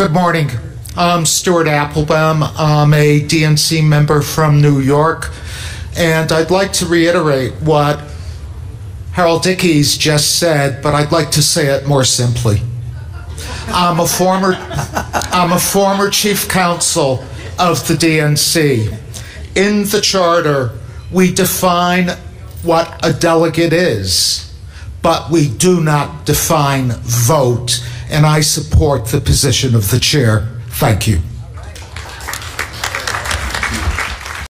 Good morning. I'm Stuart Appelbaum. I'm a DNC member from New York, and I'd like to reiterate what Harold Ickes just said, but I'd like to say it more simply. I'm a former I'm a former chief counsel of the DNC. In the charter, we define what a delegate is, but we do not define vote, and I support the position of the chair. Thank you.